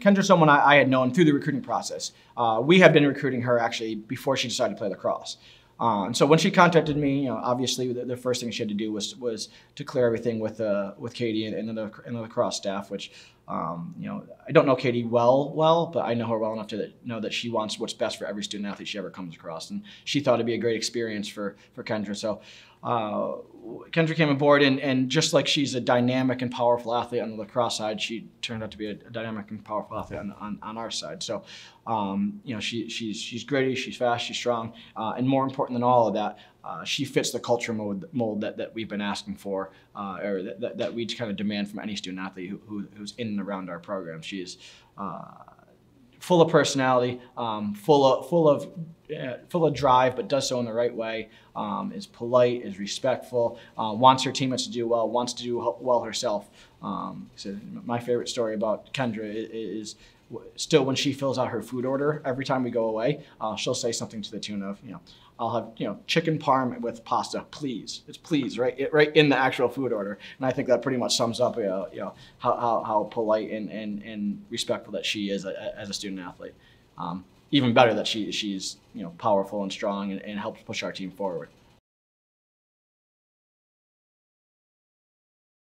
Kendra's someone I, I, had known through the recruiting process. Uh, we had been recruiting her actually before she decided to play lacrosse. Uh, and so when she contacted me, you know, obviously the, the, first thing she had to do was was to clear everything with uh, with Katie and, and, the and the lacrosse staff, which um, you know I don't know Katie well well, but I know her well enough to know that she wants what's best for every student athlete she ever comes across, and she thought it'd be a great experience for for Kendra. So uh, Kendra came aboard, and, and just like she's a dynamic and powerful athlete on the lacrosse side, she turned out to be a, a dynamic and powerful athlete on, on, on our side. So, um, you know, she, she's, she's gritty, she's fast, she's strong, uh, and more important than all of that, uh, she fits the culture mold, mold that, that we've been asking for, uh, or that, that, we kind of demand from any student athlete who, who, who's in and around our program. She is uh, full of personality, um, full of full of full of drive, but does so in the right way. Um, is polite, is respectful, uh, wants her teammates to do well, wants to do well herself. Um, so my favorite story about Kendra is, is still when she fills out her food order every time we go away uh, she'll say something to the tune of you know i'll have you know chicken parm with pasta please. It's please right it, right in the actual food order. And i think that pretty much sums up uh, you know how, how, how polite and, and, and respectful that she is a, as a student athlete. Um, even better that she she's you know powerful and strong and, and helps push our team forward